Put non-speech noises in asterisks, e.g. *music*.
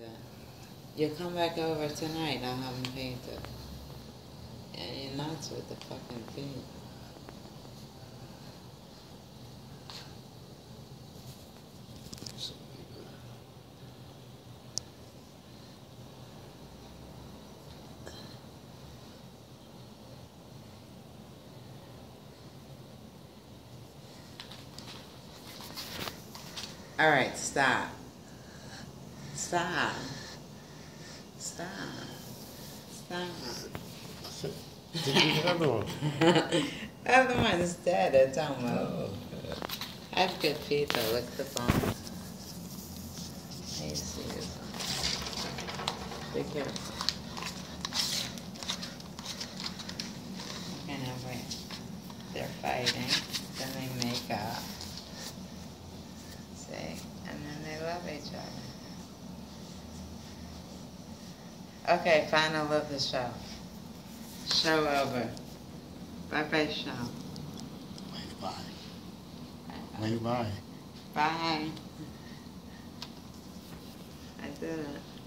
Yeah. You come back over tonight, I'll have them painted. And you're nuts with the fucking feet. All right, stop. Stop. Stop. Stop. Did you the other one? the *laughs* other one is dead, it's almost. Oh, I have good feet though, look at the bones. I see this. Be careful. And then wait. They're fighting, then they make up. See? And then they love each other. Okay, final of the show. Show over. Bye bye show. Wave bye. Wave bye. Bye. I did it. Bye.